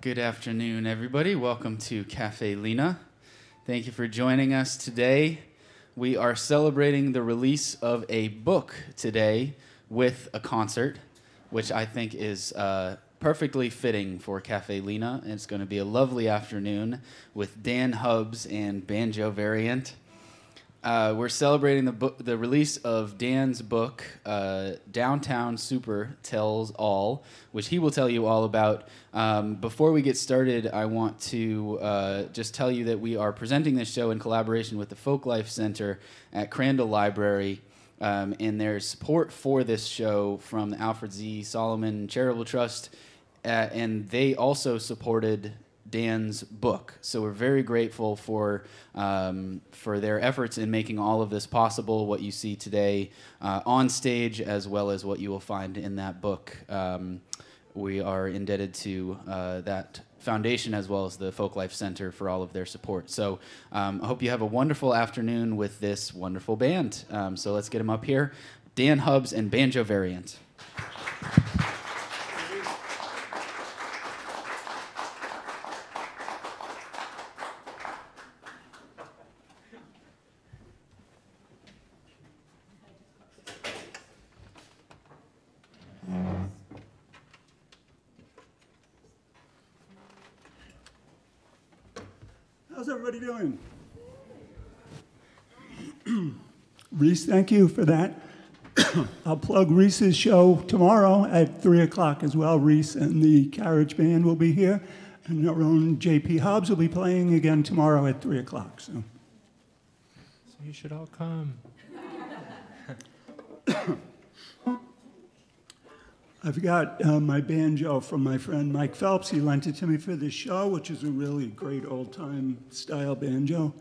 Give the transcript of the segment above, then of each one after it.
Good afternoon, everybody. Welcome to Caffe Lena. Thank you for joining us today. We are celebrating the release of a book today with a concert, which I think is uh, perfectly fitting for Caffe Lena. It's going to be a lovely afternoon with Dan Hubbs and Banjo Variant. Uh, we're celebrating the book, the release of Dan's book, uh, Downtown Super Tells All, which he will tell you all about. Um, before we get started, I want to uh, just tell you that we are presenting this show in collaboration with the Folklife Center at Crandall Library. Um, and there's support for this show from the Alfred Z. Solomon Charitable Trust, uh, and they also supported Dan's book. So we're very grateful for um, for their efforts in making all of this possible. What you see today uh, on stage, as well as what you will find in that book. Um, we are indebted to uh, that foundation as well as the Folklife Center for all of their support. So um, I hope you have a wonderful afternoon with this wonderful band. Um, so let's get them up here. Dan Hubbs and Banjo Variant. How's everybody doing? Reese, thank you for that. I'll plug Reese's show tomorrow at 3 o'clock as well. Reese and the Carriage Band will be here, and our own JP Hubbs will be playing again tomorrow at 3 o'clock. So. So you should all come. I've got uh, my banjo from my friend Mike Phelps. He lent it to me for this show, which is a really great old time style banjo.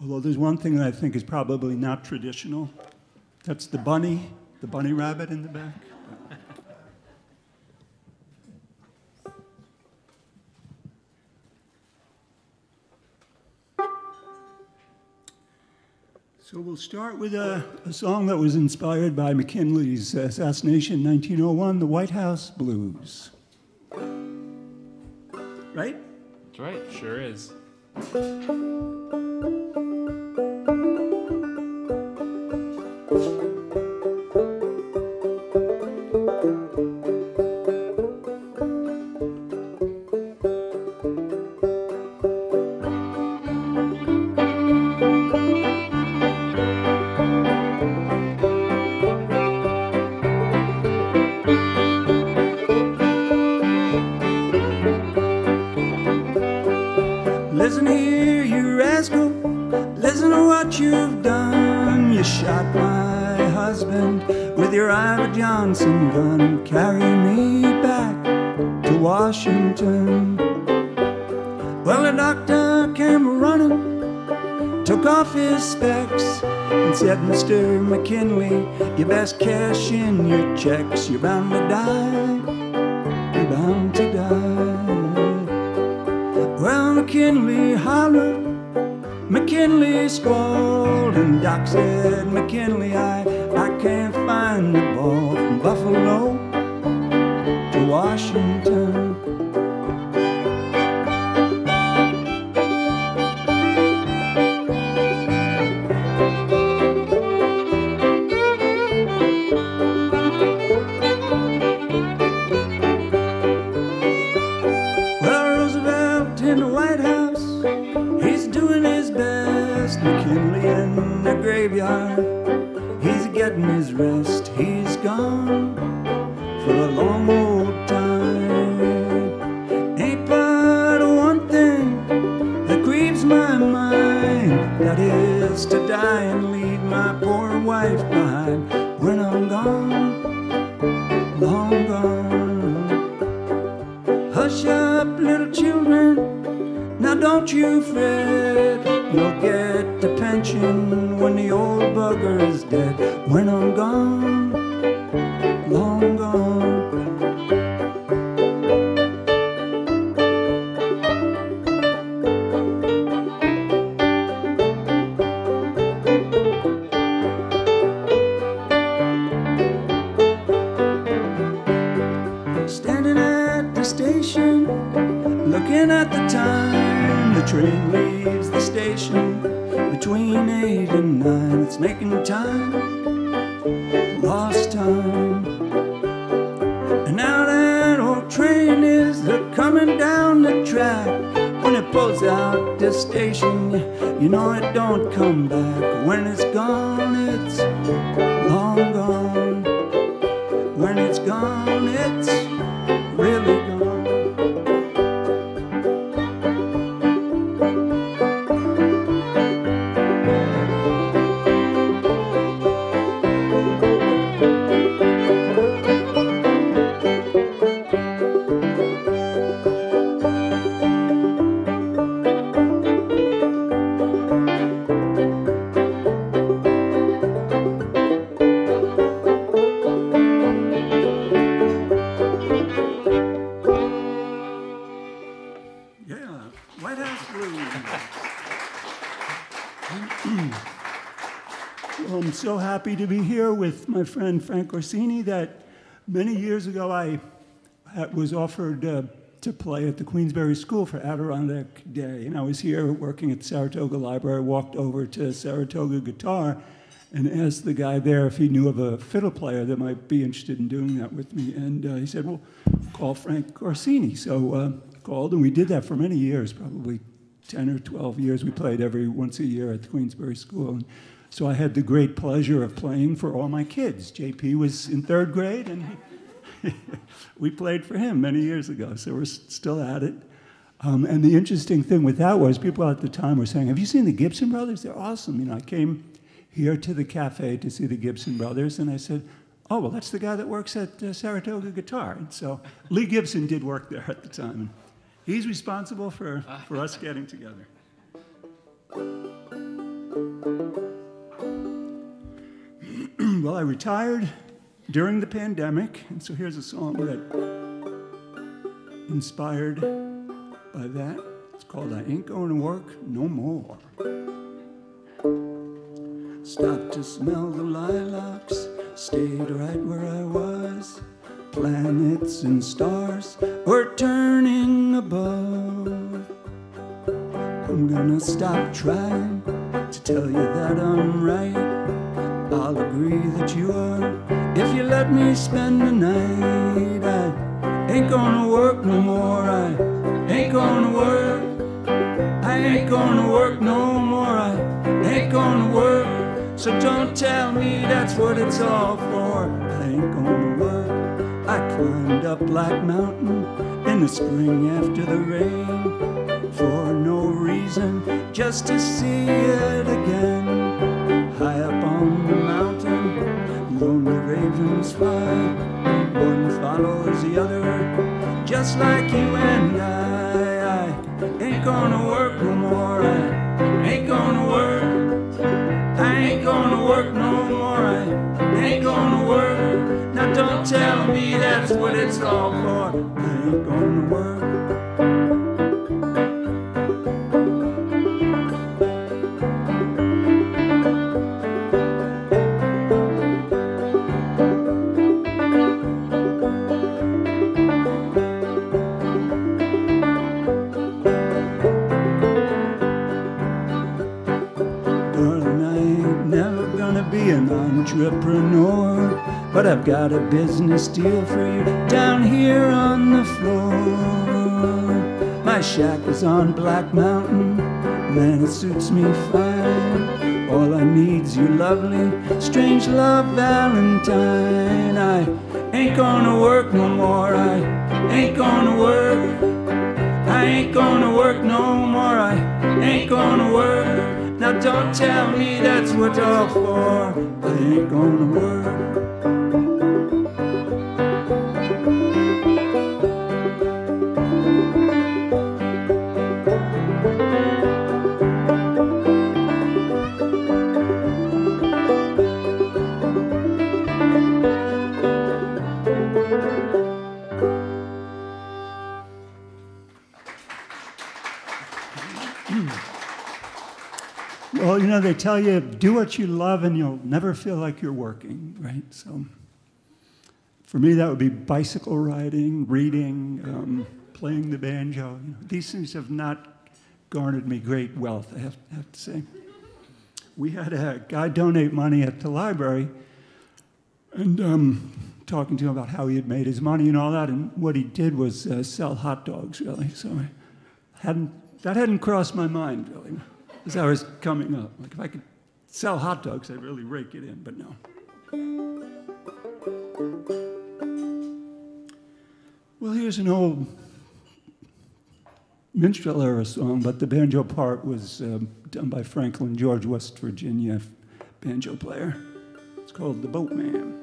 Although there's one thing that I think is probably not traditional. That's the bunny, the bunny rabbit in the back. So we'll start with a, a, song that was inspired by McKinley's assassination in 1901, the White House Blues. Right? That's right, sure is. Checks. You're bound track. When it pulls out the station, you know it don't come back. When it's gone, it's my friend Frank Orsini that many years ago I was offered uh, to play at the Queensbury School for Adirondack Day. And I was here working at Saratoga Library. Walked over to Saratoga Guitar and asked the guy there if he knew of a fiddle player that might be interested in doing that with me. And uh, he said, well, call Frank Orsini. So uh, called, and we did that for many years, probably 10 or 12 years. We played every once a year at the Queensbury School. And so I had the great pleasure of playing for all my kids. JP was in third grade, and we played for him many years ago, so we're still at it. Um, and the interesting thing with that was people at the time were saying, Have you seen the Gibson brothers? They're awesome. You know, I came here to the cafe to see the Gibson brothers, and I said, Oh, well, that's the guy that works at uh, Saratoga Guitar. And so Leigh Gibson did work there at the time. And he's responsible for, for us getting together. well, I retired during the pandemic, and so here's a song that inspired by that. It's called I Ain't Going to Work No More. Stopped to smell the lilacs, stayed right where I was. Planets and stars were turning above. I'm gonna stop trying to tell you that I'm right. I'll agree that you are if you let me spend the night. I ain't gonna work no more. I ain't gonna work. I ain't gonna work no more. I ain't gonna work. So don't tell me that's what it's all for. I ain't gonna work. I climbed up Black Mountain in the spring after the rain for no reason, just to see it again. Fly. One follows the other, just like you and I. I ain't gonna work no more. I ain't gonna work. I ain't gonna work no more. I ain't gonna work. Now don't tell me that's what it's all for. I ain't gonna work. I've got a business deal for you down here on the floor. My shack is on Black Mountain, man, it suits me fine. All I need's your lovely, strange love Valentine. I ain't gonna work no more, I ain't gonna work. I ain't gonna work no more, I ain't gonna work. Now don't tell me that's what all for. I ain't gonna work. They tell you do what you love and you'll never feel like you're working, right? So for me, that would be bicycle riding, reading, um, playing the banjo. You know, these things have not garnered me great wealth, I have, have to say. We had a guy donate money at the library, and um, talking to him about how he had made his money and all that, and what he did was uh, sell hot dogs, really. So I hadn't, that hadn't crossed my mind, really, as I was coming up. Like, if I could sell hot dogs, I'd really rake it in, but no. Well, here's an old minstrel era song, but the banjo part was um, done by Franklin George, West Virginia banjo player. It's called The Boatman.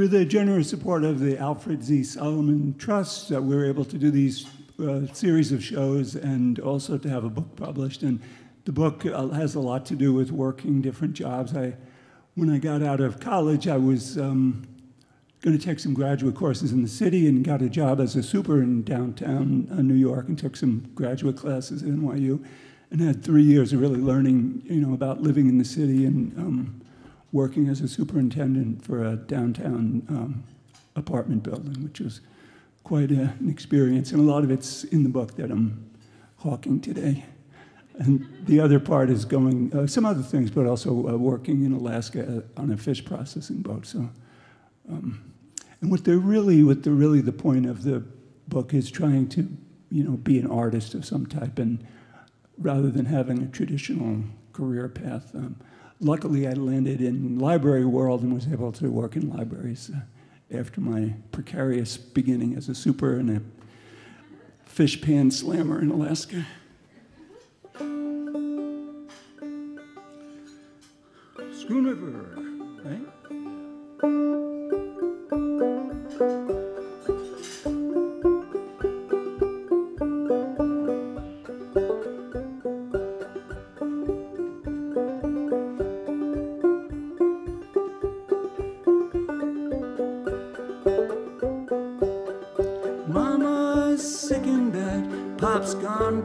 Through the generous support of the Alfred Z. Solomon Trust, that we were able to do these uh, series of shows and also to have a book published. And the book uh, has a lot to do with working different jobs. I, when I got out of college, I was um, going to take some graduate courses in the city and got a job as a super in downtown uh, New York and took some graduate classes at NYU and had three years of really learning, you know, about living in the city and um, working as a superintendent for a downtown um, apartment building, which was quite a, an experience. And a lot of it's in the book that I'm hawking today. And the other part is going, uh, some other things, but also uh, working in Alaska uh, on a fish processing boat. So, um, and what they're really, what they're really the point of the book is trying to, you know, be an artist of some type, and rather than having a traditional career path. Um, luckily, I landed in library world and was able to work in libraries uh, after my precarious beginning as a super and a fish pan slammer in Alaska. Spoon River, right?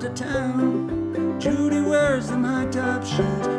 To town. Judy wears them high top shoes.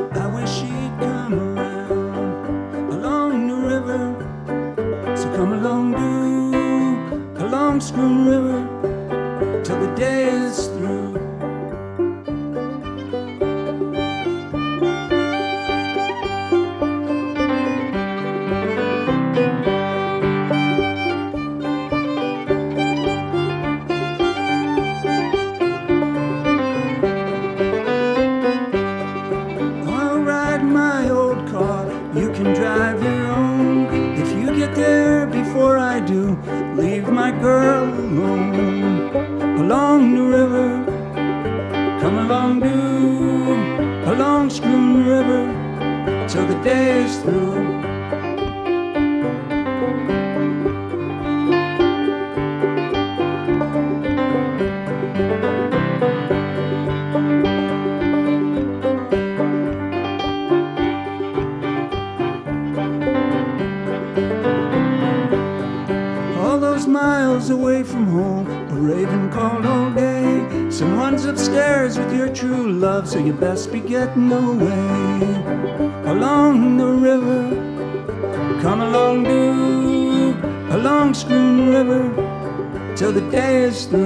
Can drive your own. If you get there before I do, leave my girl alone. Along the river, come along, do, along Spoon River, till the day is through. Love, so you best be getting away. Along the river, come along, do, along Spoon River, till the day is through.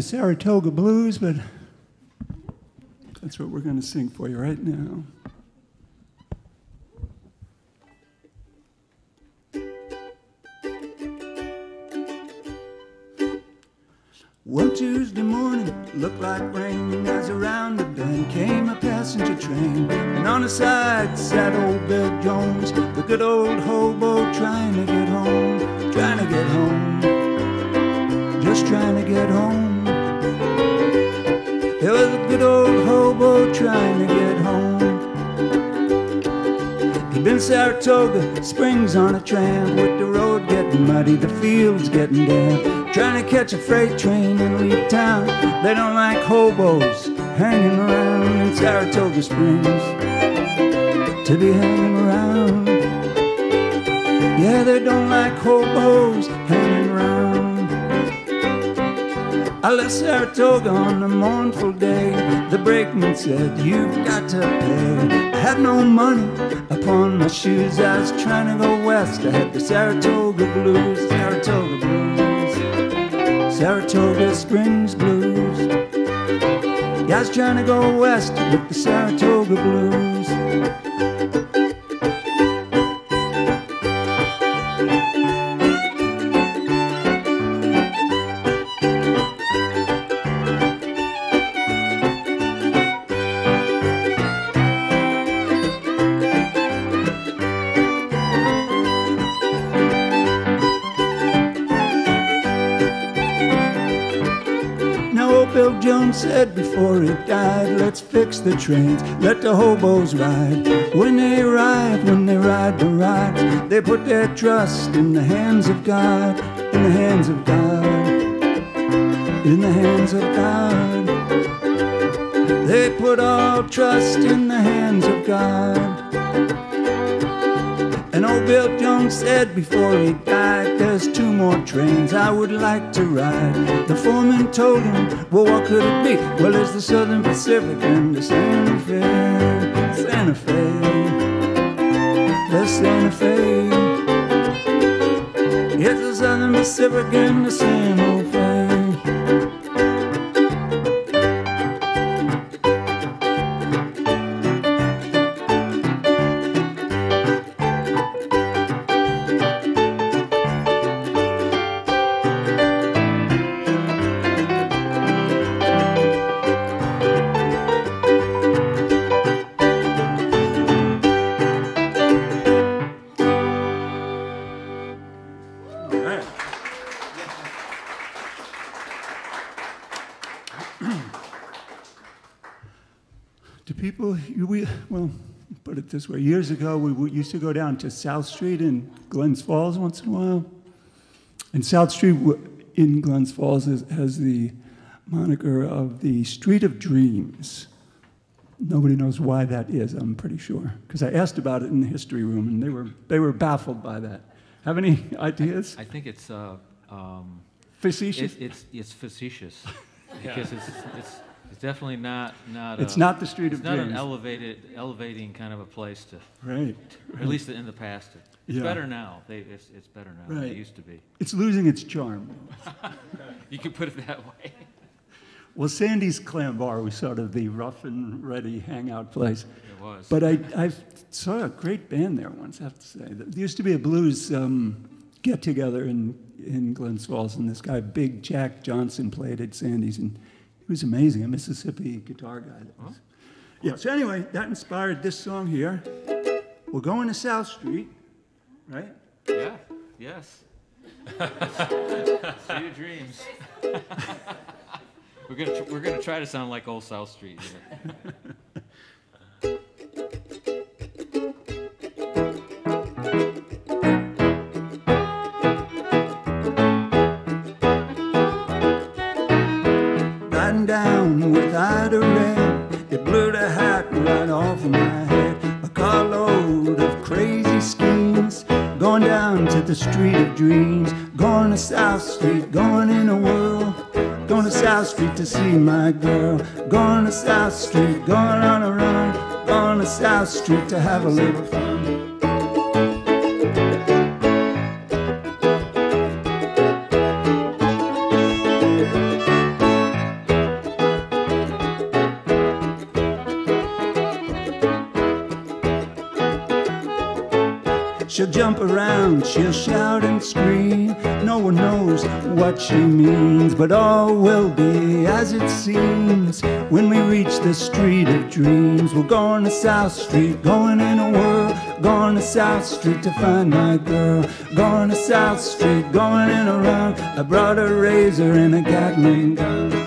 The Saratoga Blues, but that's what we're going to sing for you right now. One Tuesday morning, looked like rain as around the bend came a passenger train. And on the side sat old Bill Jones, the good old hobo trying to get home, trying to get home, just trying to get home. Good old hobo trying to get home. He'd been Saratoga, Springs on a tram, with the road getting muddy, the fields getting damp. Trying to catch a freight train and leave town. They don't like hobos hanging around in Saratoga Springs to be hanging around. Yeah, they don't like hobos hanging I left Saratoga on a mournful day. The brakeman said, You've got to pay. I had no money upon my shoes. I was trying to go west. I had the Saratoga blues, Saratoga blues, Saratoga Springs blues. Yeah, I was trying to go west with the Saratoga blues. The trains, let the hobos ride. When they ride, when they ride the ride, they put their trust in the hands of God, in the hands of God, in the hands of God. They put all trust in the hands of God. And old Bill Jones said before he died, there's two more trains I would like to ride. The foreman told him, well, what could it be? Well, it's the Southern Pacific and the Santa Fe, Santa Fe, the Santa Fe. It's the Southern Pacific and the Santa it this way years ago, we w- used to go down to South Street in Glens Falls once in a while. And South Street in Glens Falls is, has the moniker of the Street of Dreams. Nobody knows why that is, I'm pretty sure. Because I asked about it in the history room and they were, they were baffled by that. Have any ideas? I think it's, uh, um, Facetious? it- it's, it's facetious, because it's, it's, it's definitely not, not. It's a- not the Street It's of not an elevated, elevating kind of a place to, Right. at least in the past. It's Yeah. better now. They, it's, it's better now than Right. it used to be. It's losing its charm. You could put it that way. Well, Sandy's Clam Bar was sort of the rough and ready hangout place. It was. But I, I saw a great band there once, I have to say. There used to be a blues um, get together in, in Glens Falls, and this guy, Big Jack Johnson, played at Sandy's, and was amazing, a Mississippi guitar guy. That was. Yeah, so anyway, that inspired this song here. We're going to South Street, right? Yeah, yes. See your dreams. We're gonna, we're gonna try to sound like Old South Street here. with Ida Red, it blew the hat right off of my head. A carload of crazy schemes, going down to the street of dreams, going to South Street, going in a whirl. Going to South Street to see my girl. Going to South Street, going on a run. Going to South Street to have a little fun. She'll jump around, she'll shout and scream. No one knows what she means, but all will be as it seems when we reach the street of dreams. We're going to South Street, going in a whirl. Going to South Street to find my girl. Going to South Street, going in a run. I brought a razor and a Gatling gun.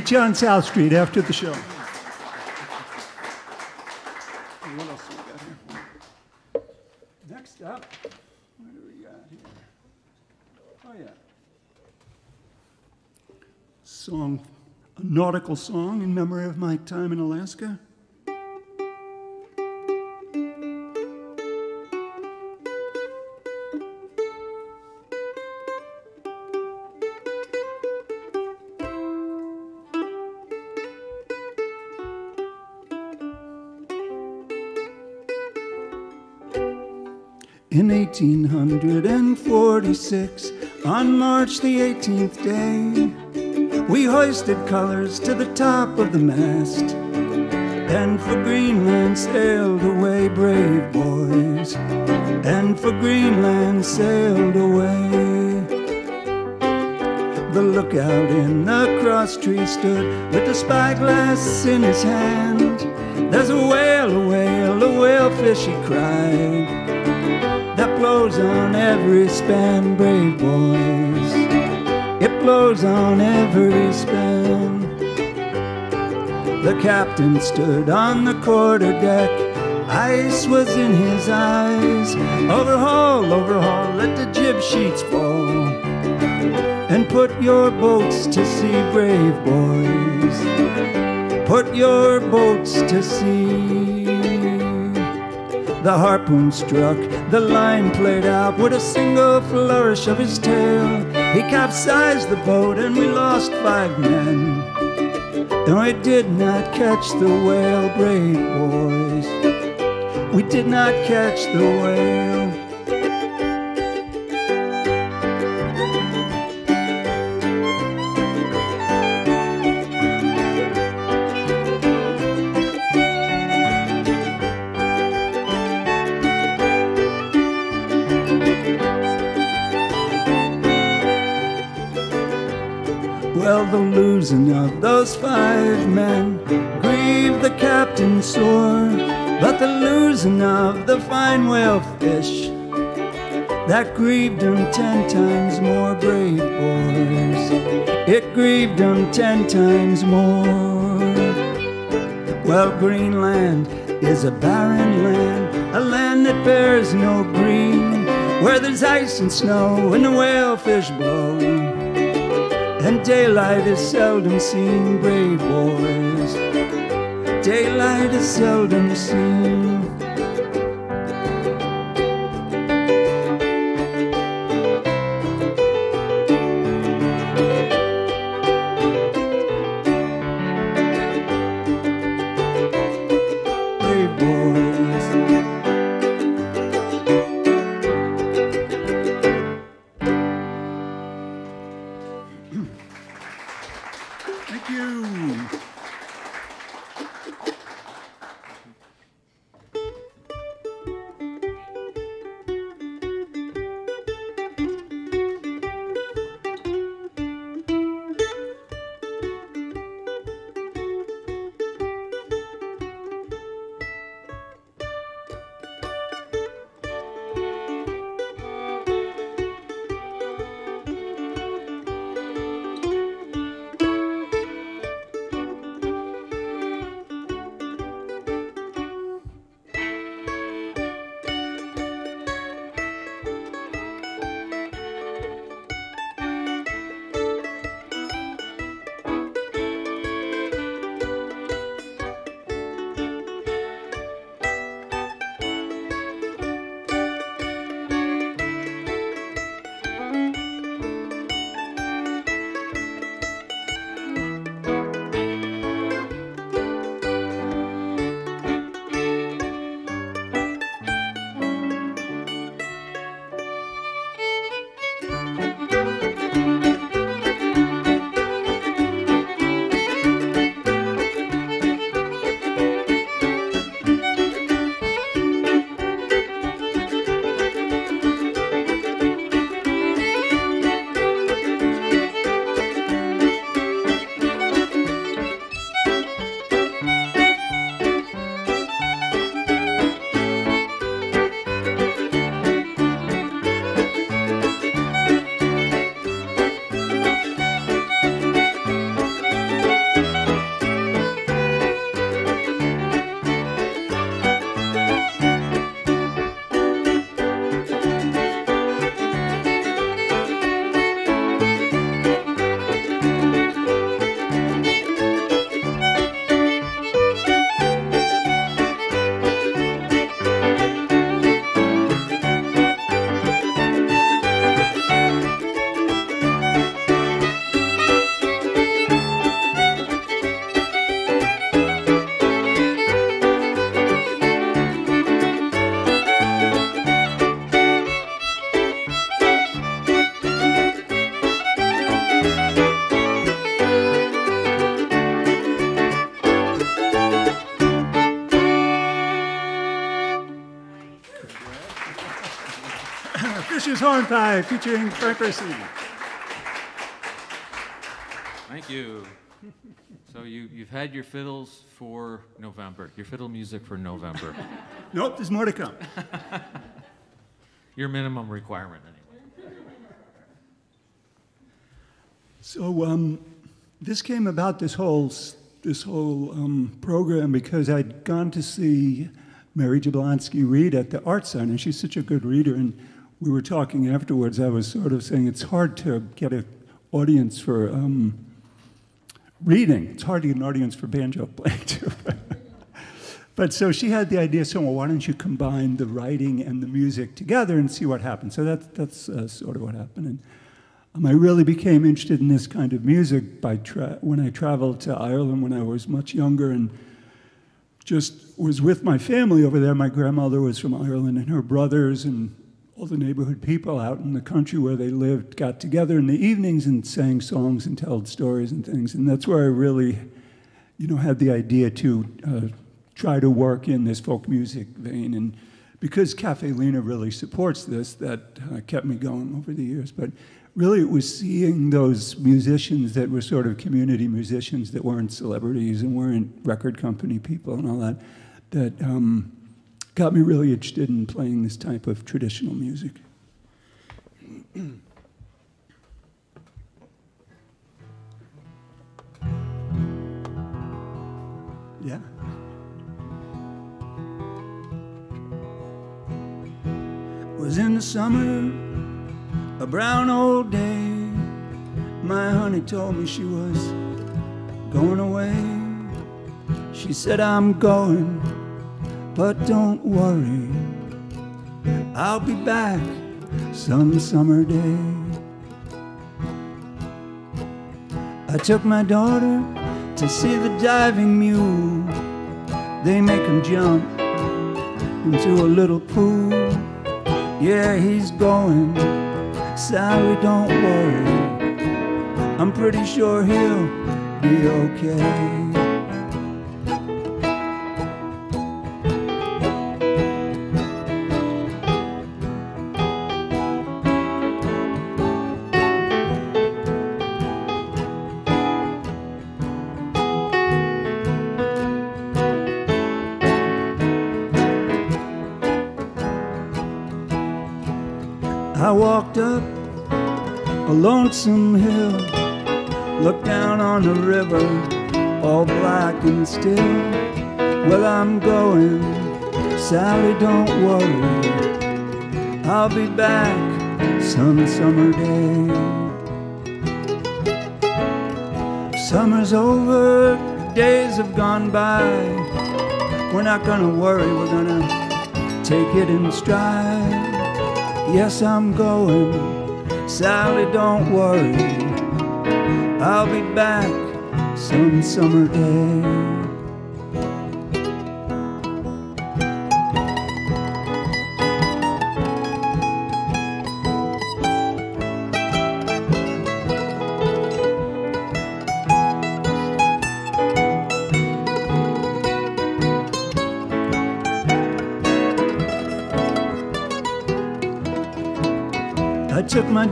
Meet you on South Street after the show. Next up, what do we got here? Oh, yeah. Song, a nautical song in memory of my time in Alaska. In 1846, on March the 18th day, we hoisted colors to the top of the mast. And for Greenland sailed away, brave boys. and for Greenland sailed away. The lookout in the cross tree stood with the spyglass in his hand. There's a whale, a whale, a whalefish, he cried. Blows on every span, brave boys. It blows on every span. The captain stood on the quarter deck. Ice was in his eyes. Overhaul, overhaul, let the jib sheets fall. And put your boats to sea, brave boys. Put your boats to sea. The harpoon struck, the line played out with a single flourish of his tail. He capsized the boat and we lost five men. And we did not catch the whale, brave boys. We did not catch the whale. Those five men grieved the captain sore, but the losing of the fine whale fish that grieved him ten times more, brave boys. It grieved him ten times more. Well, Greenland is a barren land, a land that bears no green, where there's ice and snow and the whalefish blow. And daylight is seldom seen, brave boys. Daylight is seldom seen. Featuring Frank Orsini. Thank you. So you, you've had your fiddles for November, your fiddle music for November. Nope, there's more to come. your minimum requirement, anyway. So um, this came about this whole this whole um, program because I'd gone to see Mary Jablonski read at the Art Center, and she's such a good reader. And we were talking afterwards. I was sort of saying it's hard to get an audience for um, reading. It's hard to get an audience for banjo playing too. but so she had the idea. So well, why don't you combine the writing and the music together and see what happens? So that's that's uh, sort of what happened. And, um, I really became interested in this kind of music by when I traveled to Ireland when I was much younger and just was with my family over there. My grandmother was from Ireland, and her brothers and all the neighborhood people out in the country where they lived got together in the evenings and sang songs and told stories and things. And that's where I really, you know, had the idea to uh, try to work in this folk music vein. And because Caffe Lena really supports this, that uh, kept me going over the years. But really it was seeing those musicians that were sort of community musicians that weren't celebrities and weren't record company people and all that that um, got me really interested in playing this type of traditional music. yeah. Was in the summer a brown old day. My honey told me she was going away. She said, I'm going, but don't worry. I'll be back some summer day. I took my daughter to see the diving mule. They make him jump into a little pool. Yeah, he's going Sally, don't worry. I'm pretty sure he'll be okay. Lonesome hill, Look down on the river, all black and still. Well, I'm going, Sally, don't worry. I'll be back some summer day. Summer's over, days have gone by. We're not gonna worry, we're gonna take it in stride. Yes, I'm going. Sally, don't worry. I'll be back some summer day.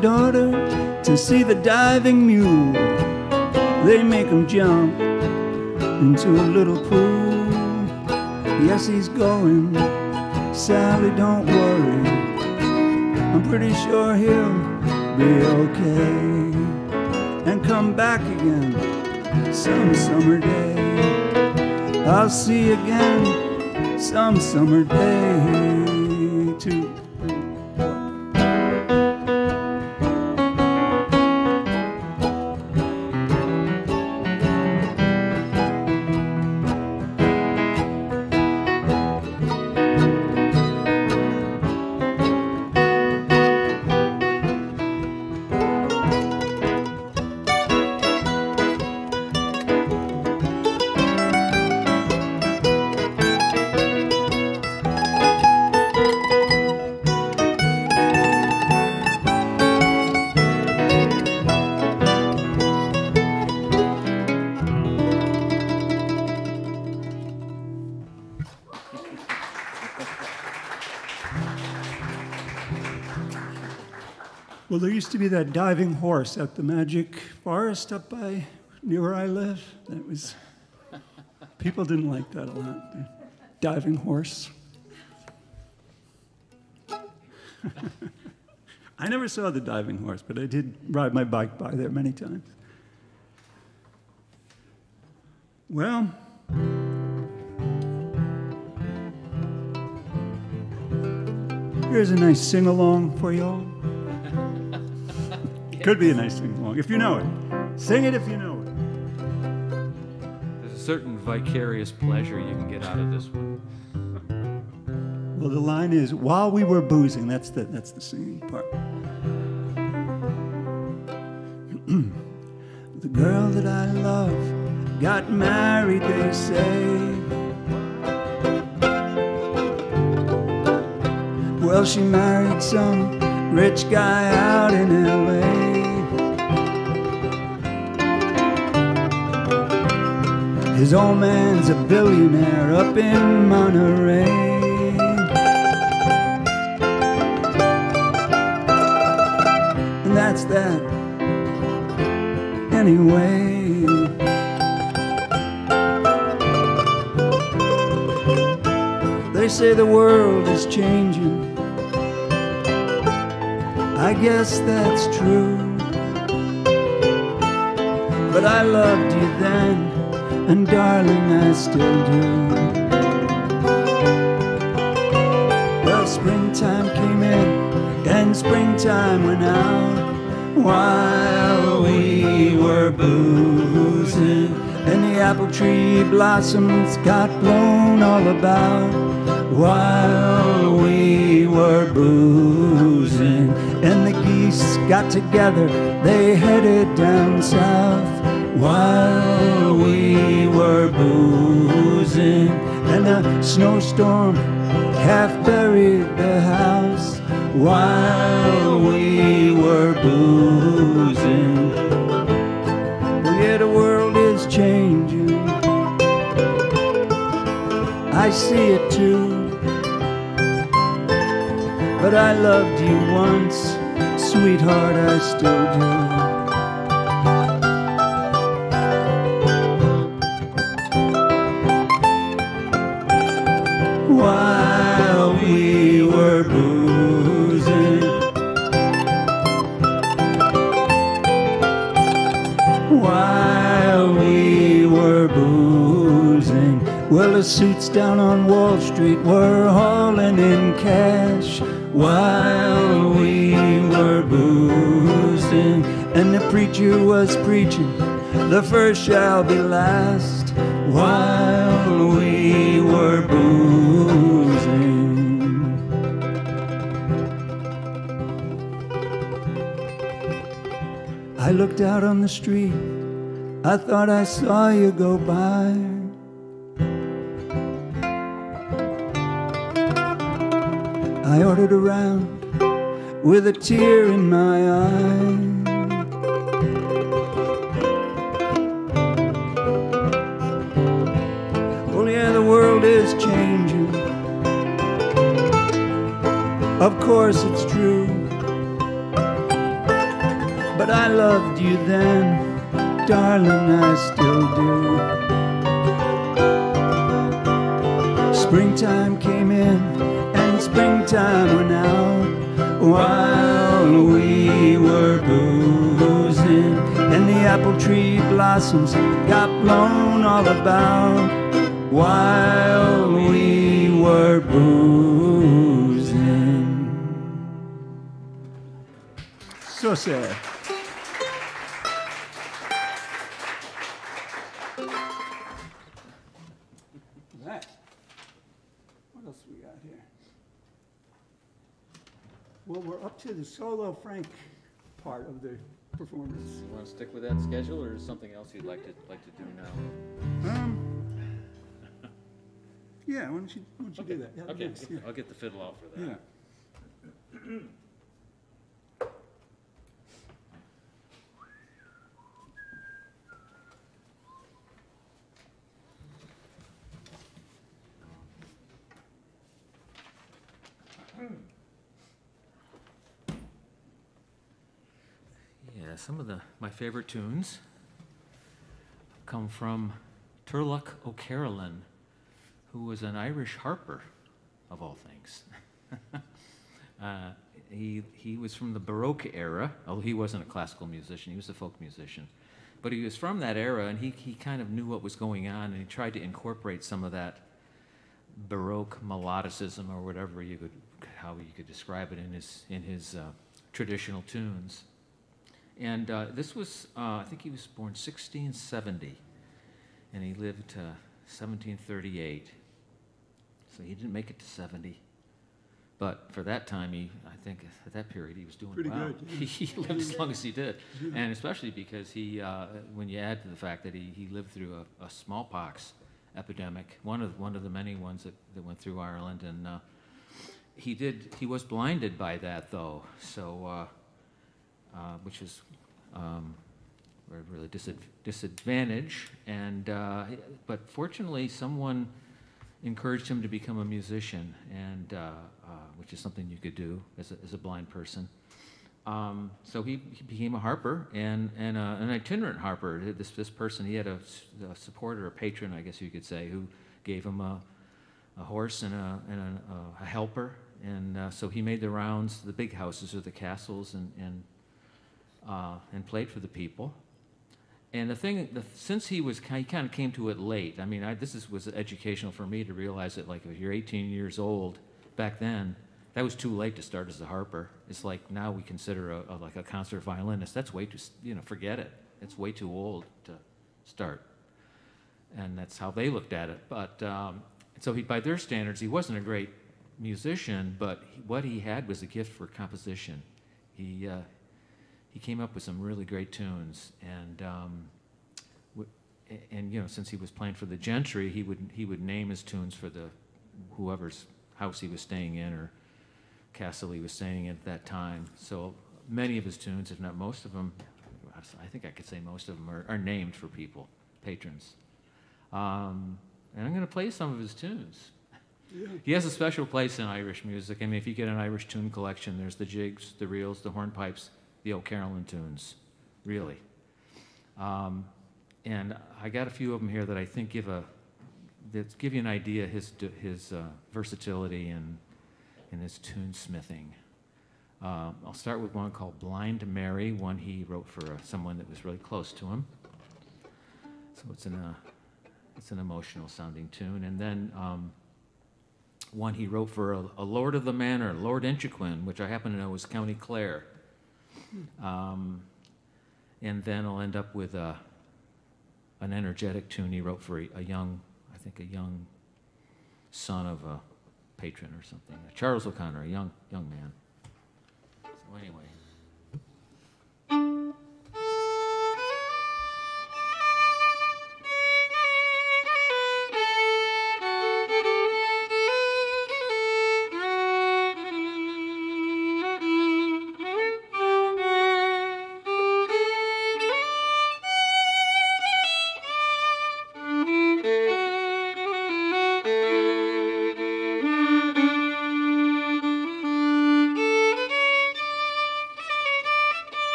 Daughter to see the diving mule. They make him jump into a little pool. Yes, he's going. Sally, don't worry. I'm pretty sure he'll be okay. And come back again some summer day. I'll see you again some summer day Well, there used to be that diving horse at the Magic Forest up by near where I live. That was people didn't like that a lot. The diving horse. I never saw the diving horse, but I did ride my bike by there many times. Well, here's a nice sing along for y'all. Could be a nice sing along if you know it. Sing it if you know it. There's a certain vicarious pleasure you can get out of this one. Well, the line is while we were boozing. That's the that's the singing part. the girl that I love got married, they say. Well, she married some rich guy out in LA. His old man's a billionaire up in Monterey. And that's that anyway. They say the world is changing. I guess that's true. But I loved you then, and darling, I still do. Well, springtime came in, and springtime went out while we were boozing. And the apple tree blossoms got blown all about while we were boozing. And the geese got together, they headed down south while we were boozing. And a snowstorm half buried the house while we were boozing. Well, yeah, the world is changing. I see it too. But I loved you once, sweetheart, I still do. The suits down on Wall Street were hauling in cash while we were boozing. And the preacher was preaching, the first shall be last while we were boozing. I looked out on the street. I thought I saw you go by. I ordered around with a tear in my eye. Well, yeah, the world is changing. Of course, it's true. But I loved you then, darling, I still do. Springtime came in springtime went out while we were boozing. And the apple tree blossoms got blown all about while we were boozing. So sad. Up to the solo Frank part of the performance. You want to stick with that schedule, or is something else you'd like to like to do now? Um, yeah, why don't you, why don't you do that? Yeah, Okay, thanks, yeah. I'll get the fiddle out for that. Yeah. some of the my favorite tunes come from Turlough O'Carolan, who was an Irish harper, of all things. uh, he, he was from the Baroque era, although he wasn't a classical musician, he was a folk musician. But he was from that era, and he, he kind of knew what was going on, and he tried to incorporate some of that Baroque melodicism, or whatever you could, how you could describe it, in his, in his uh, traditional tunes. And uh, this was, uh, I think he was born 1670, and he lived to 1738. So he didn't make it to 70. But for that time, he, I think at that period, he was doing Pretty well. good, yeah. he lived as long as he did. And especially because he, uh, when you add to the fact that he, he lived through a, a smallpox epidemic, one of, one of the many ones that, that went through Ireland. And uh, he did, he was blinded by that though. So, uh, which is um, a really disadv- disadvantage. And, uh, but fortunately, someone encouraged him to become a musician, and uh, uh, which is something you could do as a, as a blind person. Um, so he, he became a harper and, and uh, an itinerant harper. This, this person, he had a supporter, a patron, I guess you could say, who gave him a, a horse and a, and a, a helper. And uh, so he made the rounds, the big houses or the castles, and, and, uh, and played for the people. And the thing, the, since he was, he kind of came to it late. I mean, I, this is, was educational for me to realize that, like, if you're 18 years old, back then, that was too late to start as a harper. It's like now we consider a, a like a concert violinist. That's way too, you know, forget it. It's way too old to start. And that's how they looked at it. But um, so he, by their standards, he wasn't a great musician, but he, what he had was a gift for composition. He uh, he came up with some really great tunes, and um, and you know, since he was playing for the gentry, he would he would name his tunes for the whoever's house he was staying in or castle he was staying in at that time. So many of his tunes, if not most of them, I think I could say most of them are, are named for people, patrons. Um, and I'm going to play some of his tunes. He has a special place in Irish music. I mean, if you get an Irish tune collection, there's the jigs, the reels, the hornpipes, the O'Carolan tunes, really. Um, and I got a few of them here that I think give a that give you an idea his his uh, versatility and and his tunesmithing. Uh, I'll start with one called "Blind Mary," one he wrote for uh, someone that was really close to him. So it's an uh, it's an emotional sounding tune, and then. Um, one he wrote for a, a Lord of the Manor, Lord Inchiquin, which I happen to know is County Clare. Um, and then I'll end up with a, an energetic tune he wrote for a, a young, I think a young son of a patron or something. Charles O'Connor, a young, young man. So anyway.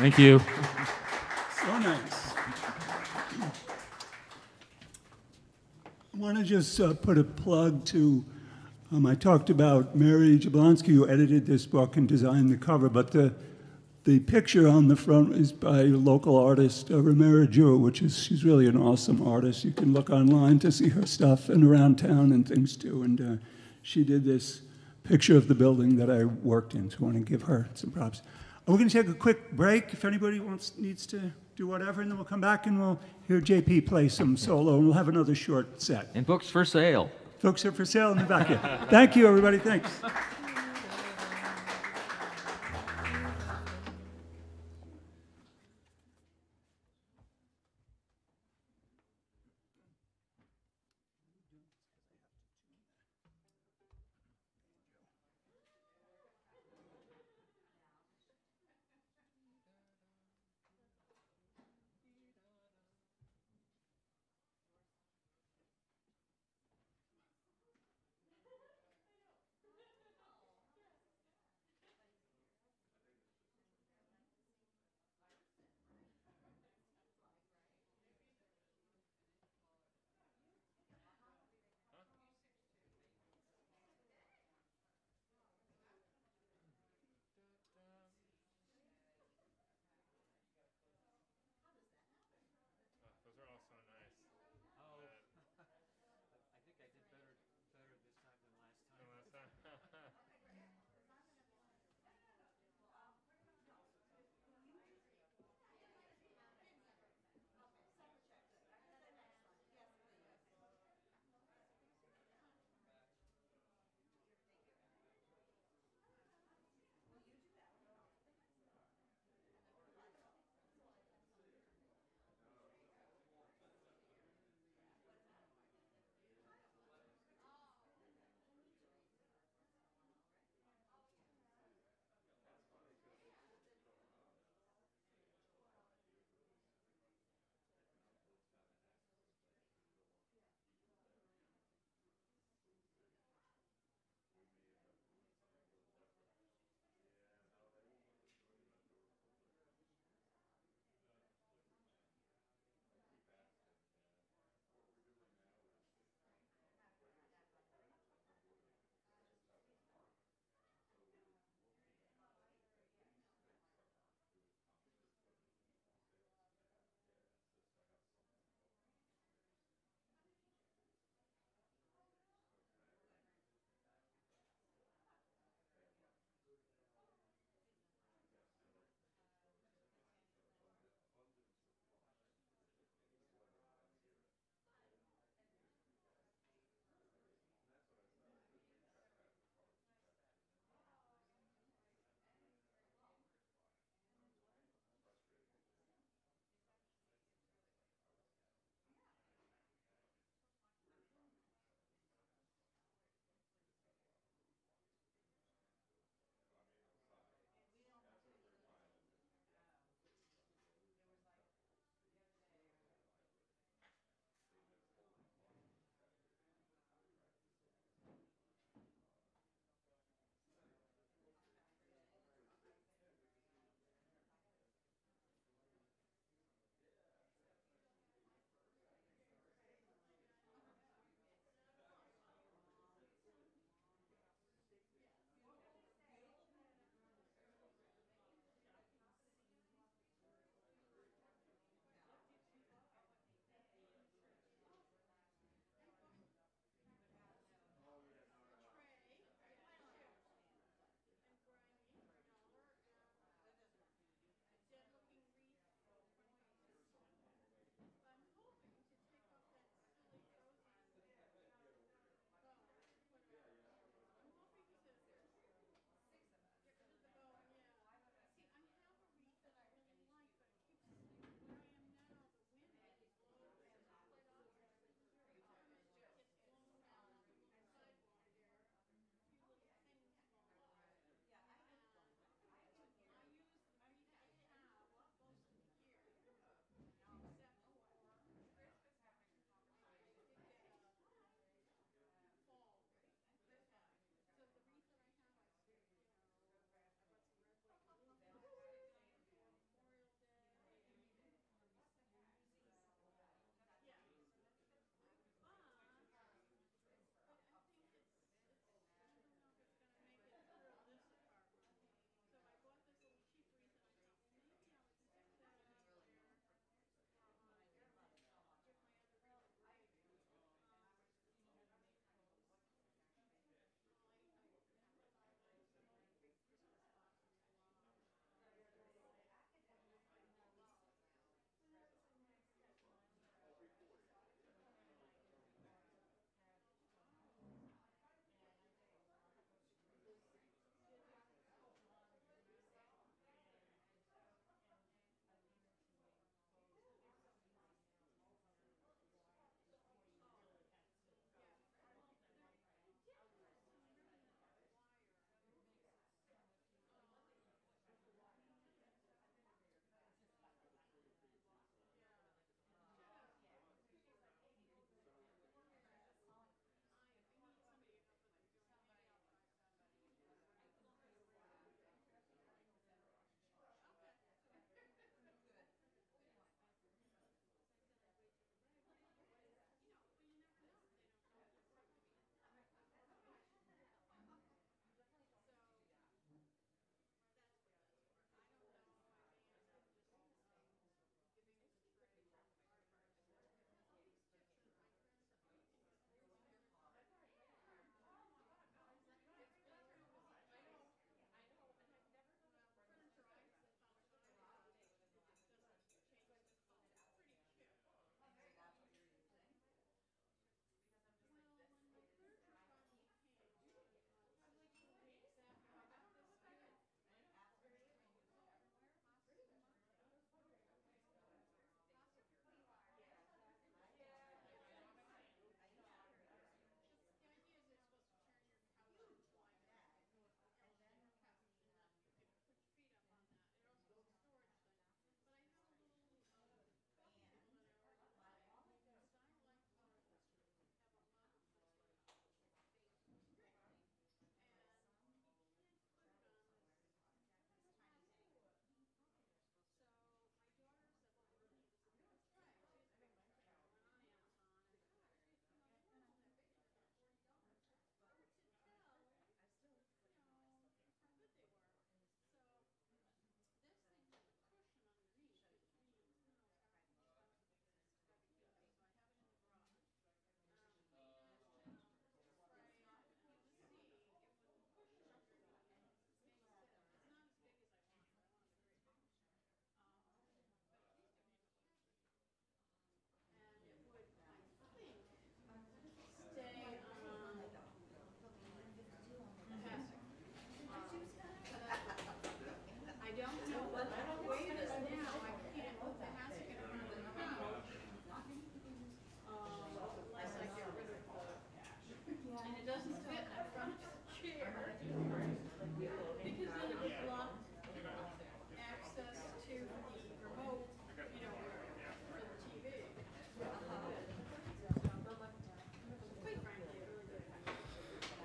Thank you. So nice. I want to just uh, put a plug to, um, I talked about Mary Jablonski, who edited this book and designed the cover, but the, the picture on the front is by local artist, uh, Romero Jewett, which is, she's really an awesome artist. You can look online to see her stuff and around town and things too. And uh, she did this picture of the building that I worked in, so I want to give her some props. We're going to take a quick break if anybody wants needs to do whatever, and then we'll come back and we'll hear JP play some solo, and we'll have another short set. And books for sale. Folks are for sale in the back here. Thank you, everybody. Thanks.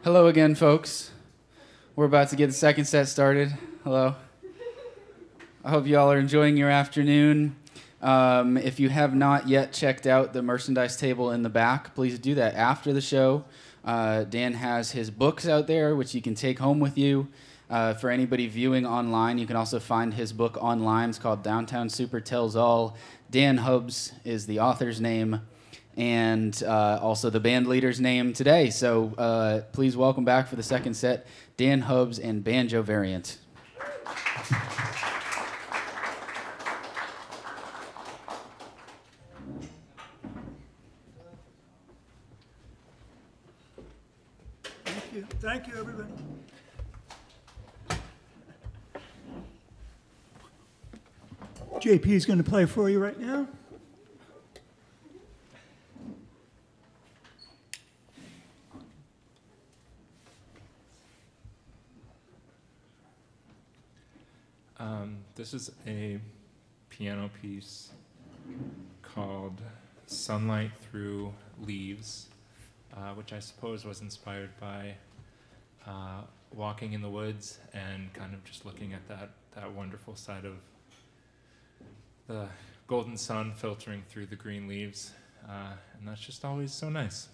Hello again, folks. We're about to get the second set started. Hello. I hope you all are enjoying your afternoon. Um, if you have not yet checked out the merchandise table in the back, please do that after the show. Uh, Dan has his books out there, which you can take home with you. Uh, for anybody viewing online, you can also find his book online. It's called Downtown Super Tells All. Dan Hubbs is the author's name and uh, also the band leader's name today. So uh, please welcome back for the second set Dan Hubbs and Banjo Variant. Thank you. Thank you, everybody. JP is going to play for you right now. Um, this is a piano piece called Sunlight Through Leaves, uh, which I suppose was inspired by uh, walking in the woods and kind of just looking at that, that wonderful side of the golden sun filtering through the green leaves. Uh, and that's just always so nice.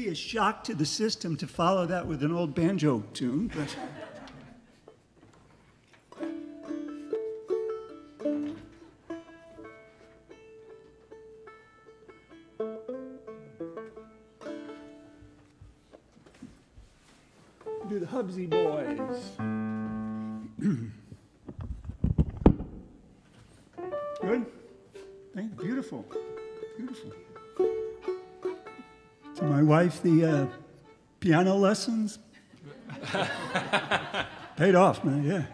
Be a shock to the system to follow that with an old banjo tune, but. Do the Hubsy Boys. Wife, the uh, piano lessons paid off, man, yeah.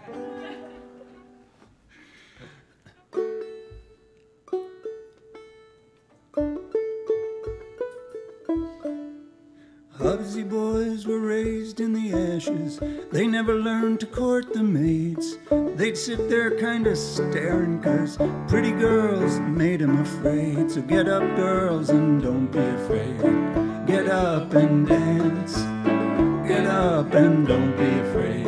Hubsy boys were raised in the ashes. They never learned to court the maids. They'd sit there kinda staring, cause pretty girls made 'em afraid. So get up, girls, and don't be afraid. Get up and dance. Get up and don't be afraid.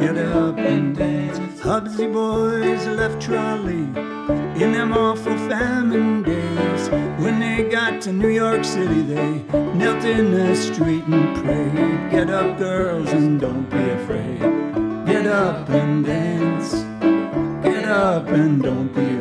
Get up and dance. Hubsy boys left Tralee in them awful famine days. When they got to New York City, they knelt in the street and prayed. Get up, girls, and don't be afraid. Get up and dance. Get up and don't be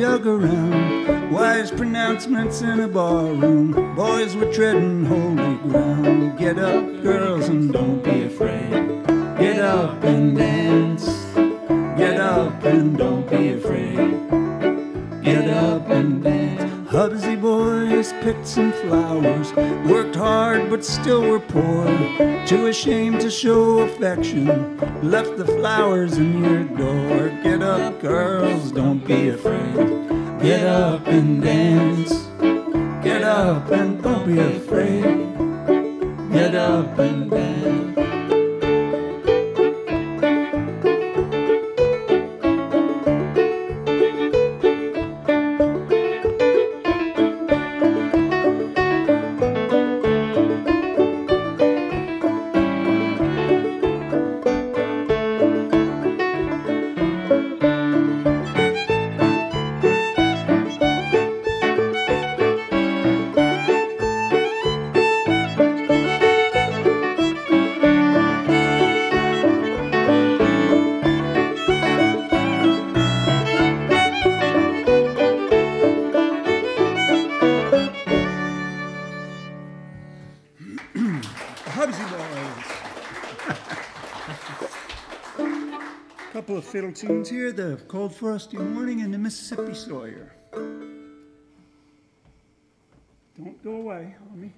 jug around. Wise pronouncements in a barroom. Boys were treading holy ground. Get up, girls, and don't be afraid. Get up and dance. Get up and don't be afraid. Get up and dance. Hubsy boys picked some flowers, worked hard but still were poor. Too ashamed to show affection, left the flowers in your door. Frosty Morning and the Mississippi Sawyer. Don't go away, homie.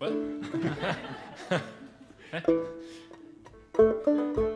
Well,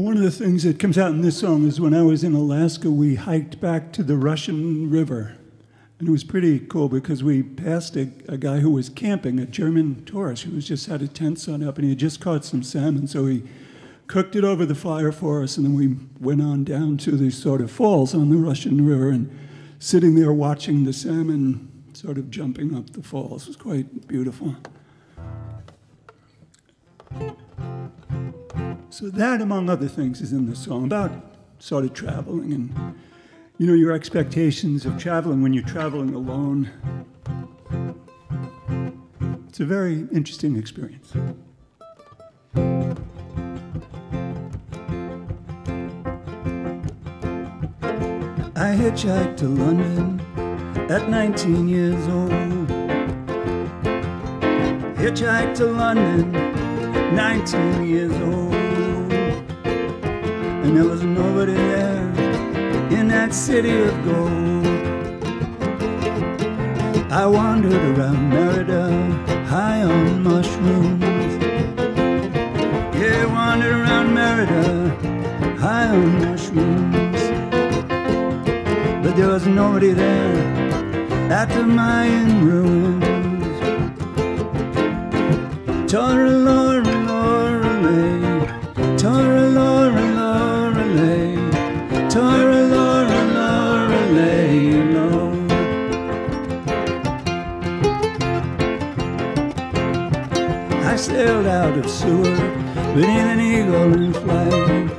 one of the things that comes out in this song is when I was in Alaska, we hiked back to the Russian River. And it was pretty cool because we passed a, a guy who was camping, a German tourist who was just had a tent set up and he had just caught some salmon. So he cooked it over the fire for us, and then we went on down to these sort of falls on the Russian River and sitting there watching the salmon sort of jumping up the falls. Was quite beautiful. So that, among other things, is in the song about sort of traveling and you know your expectations of traveling when you're traveling alone. It's a very interesting experience. I hitchhiked to London at 19 years old. Hitchhiked to London, 19 years old. And there was nobody there in that city of gold. I wandered around Merida, high on mushrooms. Yeah, wandered around Merida, high on mushrooms. But there was nobody there at the Mayan ruins. Tora of Seward beneath an eagle in flight.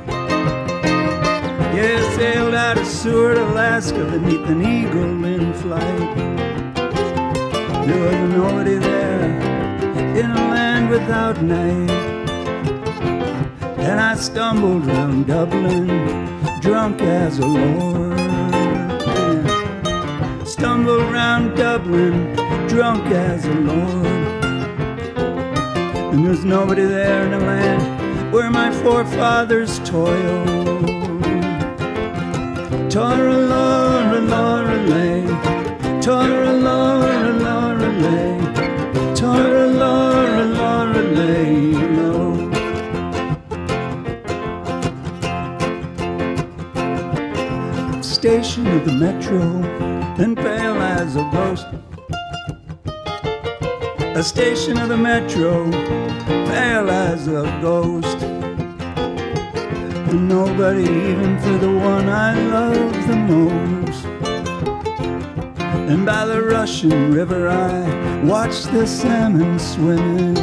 Yeah, sailed out of Seward, Alaska beneath an eagle in flight. There was nobody there in a land without night. And I stumbled round Dublin, drunk as a lord. Stumbled round Dublin, drunk as a lord. And there's nobody there in a land where my forefathers toiled. Tora lay low. Station of the metro, and pale as a ghost. A station of the metro, pale as a ghost. And nobody even for the one I love the most. And by the Russian River I watch the salmon swimming.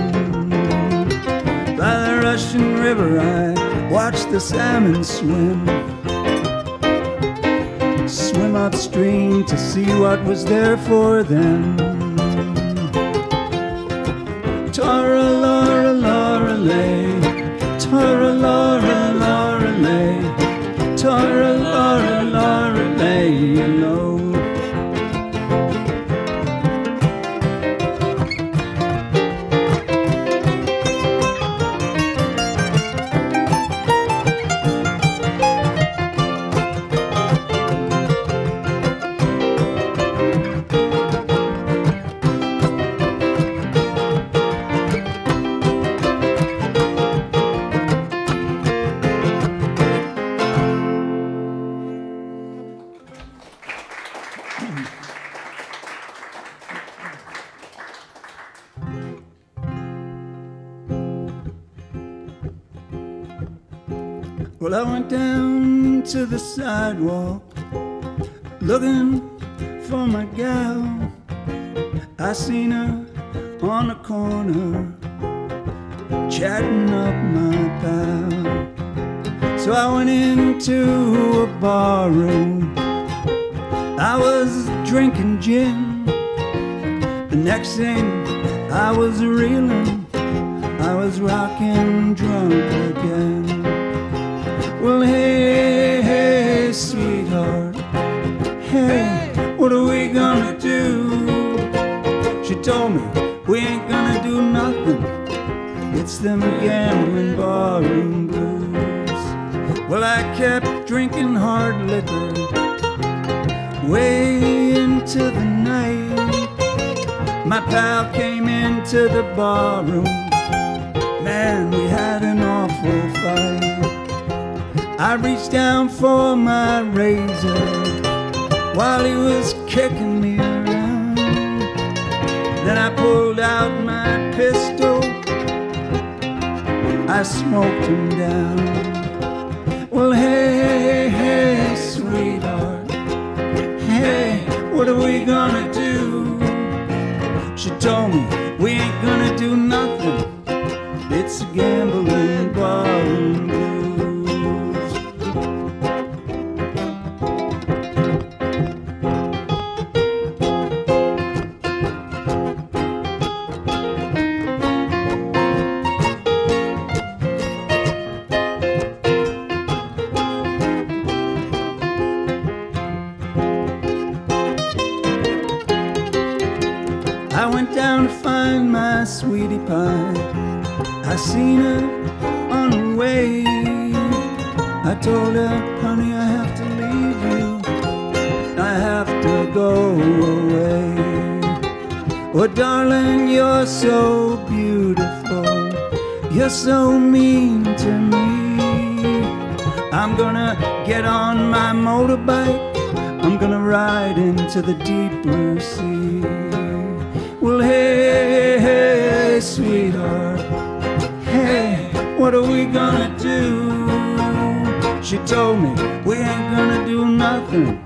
By the Russian River I watch the salmon swim. Swim upstream to see what was there for them. What are we gonna do? She told me we ain't gonna do nothing.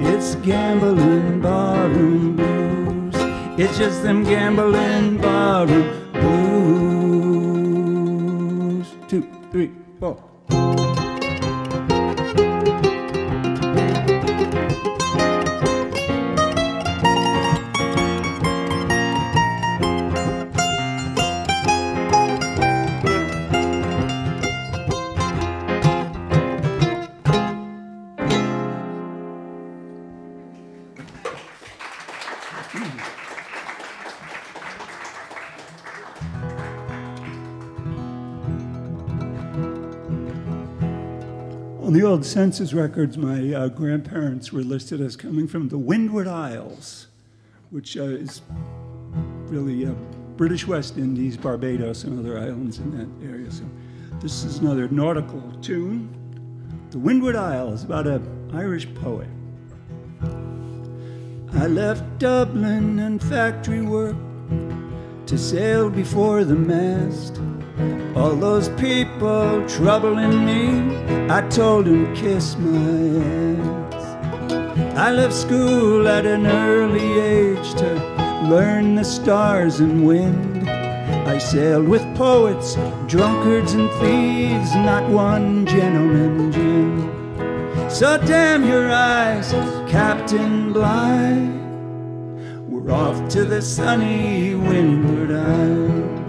It's gambling barroom blues. It's just them gambling barroom blues. Two, three, four. Old census records, my uh, grandparents were listed as coming from the Windward Isles, which uh, is really uh, British West Indies, Barbados, and other islands in that area. So this is another nautical tune. The Windward Isles, about an Irish poet. I left Dublin and factory work to sail before the mast. All those people troubling me, I told them kiss my ass. I left school at an early age to learn the stars and wind. I sailed with poets, drunkards, and thieves, not one gentleman Jim. So damn your eyes, Captain Bligh. We're off to the sunny Windward Isle.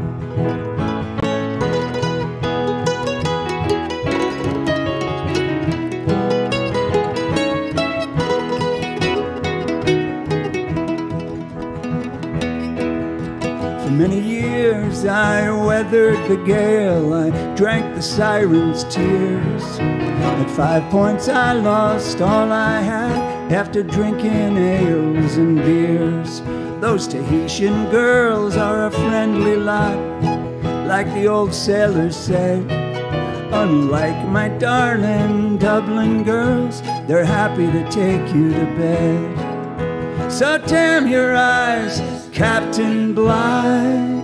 Many years I weathered the gale, I drank the siren's tears. At five points I lost all I had after drinking ales and beers. Those Tahitian girls are a friendly lot, like the old sailor said. Unlike my darling Dublin girls, they're happy to take you to bed. So damn your eyes, Captain Bligh.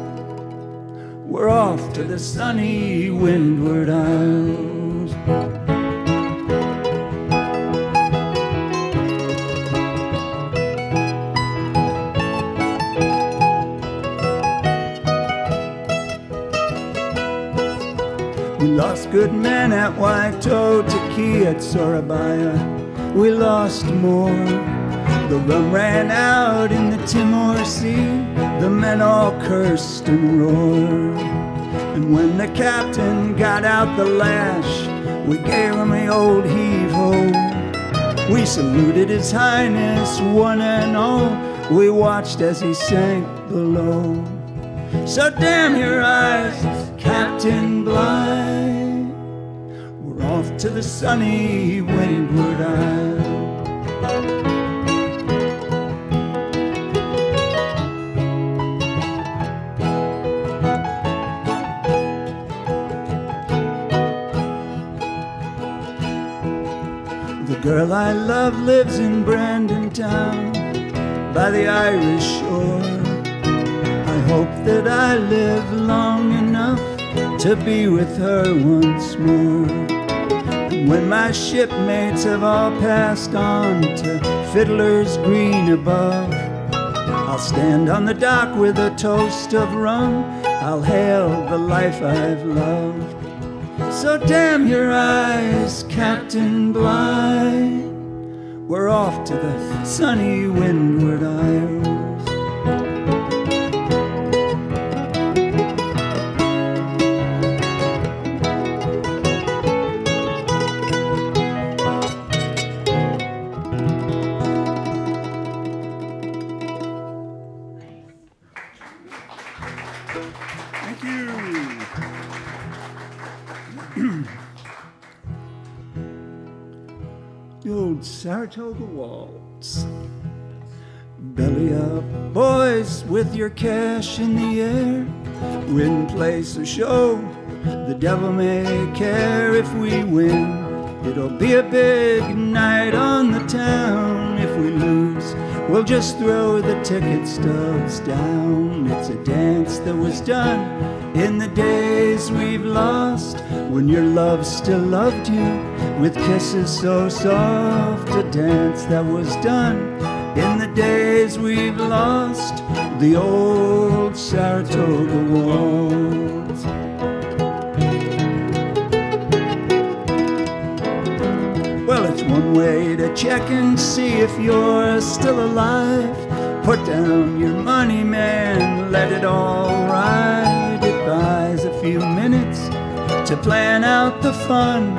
We're off to the sunny Windward Isles. We lost good men at Waitotiki at Surabaya. We lost more. The rum ran out in the Timor Sea. The men all cursed and roared. And when the captain got out the lash, we gave him the old heave ho. We saluted His Highness, one and all. We watched as he sank below. So damn your eyes, Captain Bligh. We're off to the sunny Windward Isle. Girl I love lives in Brandon Town by the Irish shore. I hope that I live long enough to be with her once more. And when my shipmates have all passed on to Fiddler's Green above, I'll stand on the dock with a toast of rum. I'll hail the life I've loved. So damn your eyes, Captain Bligh. We're off to the sunny Windward Isles. Old Saratoga waltz. Belly up, boys, with your cash in the air. Win, place, or show. The devil may care if we win. It'll be a big night on the town. If we lose, we'll just throw the ticket stubs down. It's a dance that was done in the days we've lost when your love still loved you with kisses so soft. A dance that was done in the days we've lost, the old Saratoga waltz. One way to check and see if you're still alive. Put down your money, man, let it all ride. It buys a few minutes to plan out the fun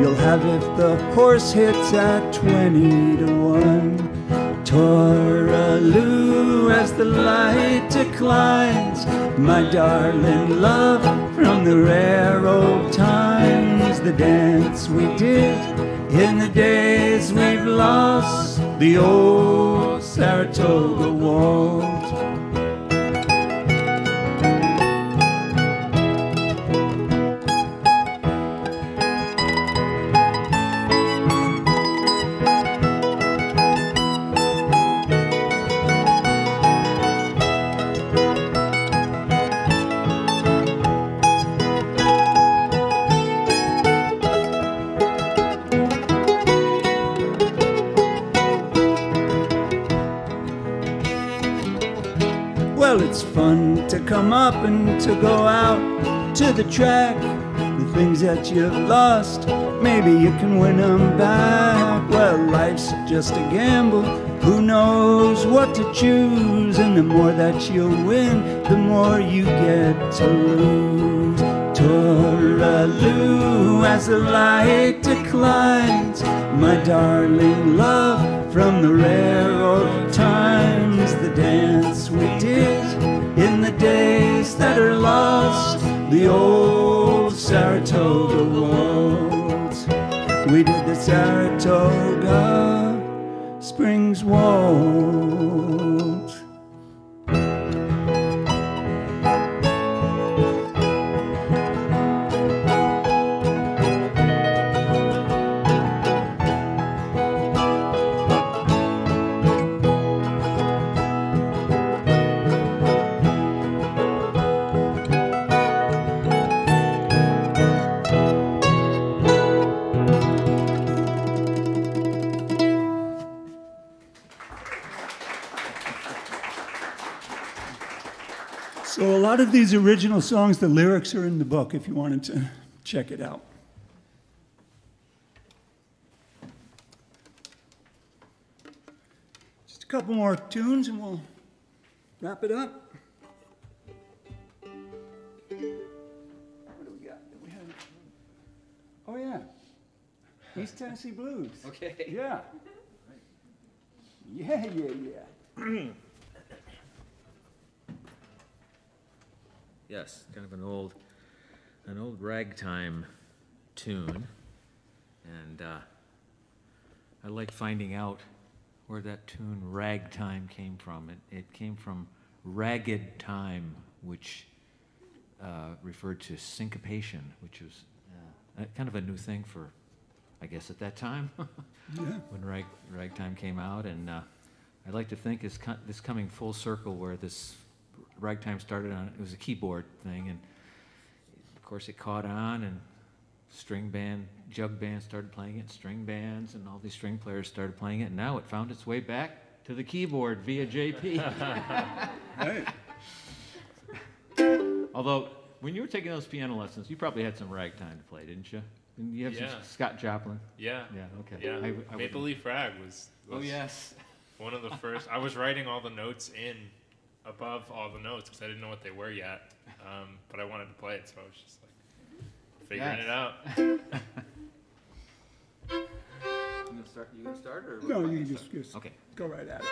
you'll have if the horse hits at 20 to 1. Toraloo as the light declines, my darling love, from the rare old times, the dance we did in the days we've lost, the old Saratoga waltz. Come up and to go out to the track. The things that you've lost, maybe you can win them back. Well, life's just a gamble. Who knows what to choose? And the more that you win, the more you get to lose. Toraloo as the light declines, my darling love, from the rare old times, the dance we did in the days that are lost, the old Saratoga waltz. We did the Saratoga Springs waltz. Lot of these original songs, the lyrics are in the book if you wanted to check it out. Just a couple more tunes and we'll wrap it up. What do we got? Do we have- Oh yeah, East Tennessee Blues. Okay. Yeah. Yeah, yeah, yeah. Yes, kind of an old, an old ragtime tune. And uh, I like finding out where that tune ragtime came from. It, it came from ragged time, which uh, referred to syncopation, which was uh, kind of a new thing for I guess at that time, Yeah. when rag, ragtime came out. And uh, I'd like to think is co- this coming full circle where this ragtime started on, it was a keyboard thing. And of course, it caught on, and string band, jug band started playing it, string bands, and all these string players started playing it. And now it found its way back to the keyboard via JP. Although, when you were taking those piano lessons, you probably had some ragtime to play, didn't you? Didn't you have Yeah. some Scott Joplin? Yeah. Yeah, okay. Yeah. I w- I Maple Leaf Rag was, Oh, yes. one of the first. I was writing all the notes in above all the notes because I didn't know what they were yet. Um, but I wanted to play it, so I was just like figuring Yes. it out. You gonna start, you gonna start, or? No, you can just, just Okay. go right at it.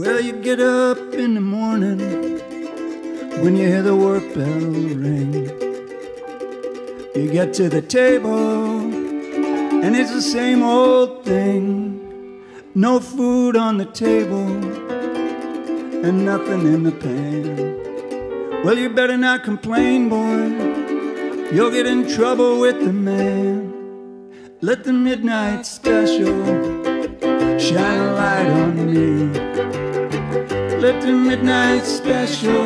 Well, you get up in the morning when you hear the work bell ring. You get to the table, and it's the same old thing. No food on the table, and nothing in the pan. Well, you better not complain, boy. You'll get in trouble with the man. Let the midnight special shine a light on me. Let the midnight special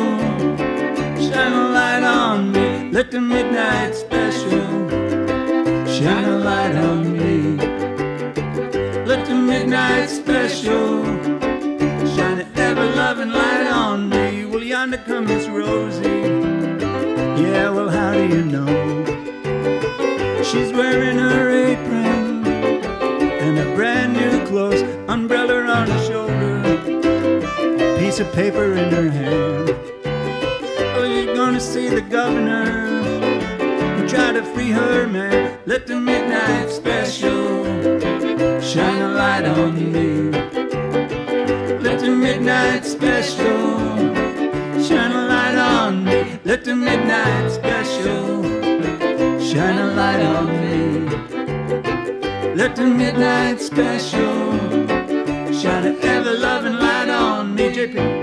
shine a light on me. Let the midnight special shine a light on me. Let the midnight special shine an ever loving light on me. Well, yonder comes Rosie. Yeah, well, how do you know? She's wearing her apron and a brand new clothes, umbrella on her piece of paper in her hand. Oh, you're gonna see the governor and try to free her, man. Let the midnight special shine a light on me. Let the midnight special shine a light on me. Let the midnight special shine a light on me. Let the midnight special on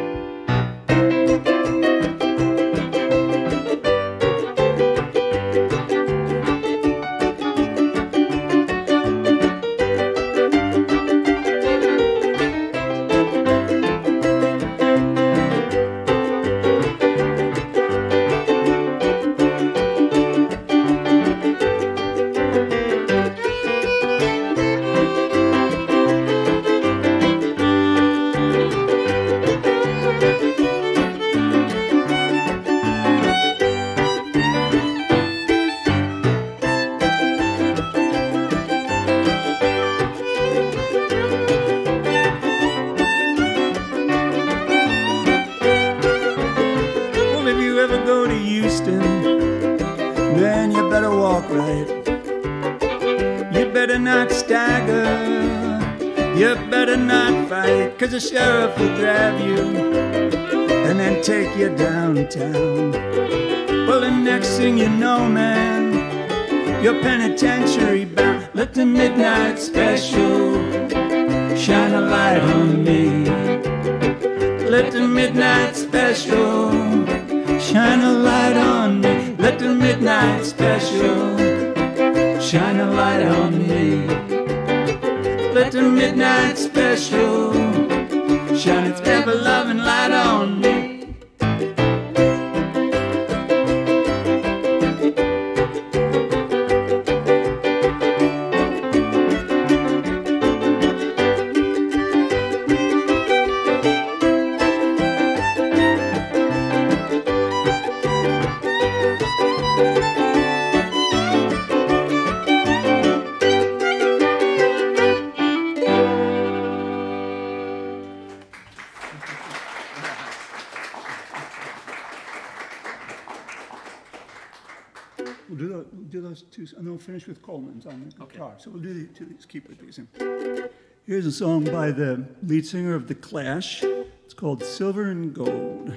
lead singer of The Clash. It's called Silver and Gold.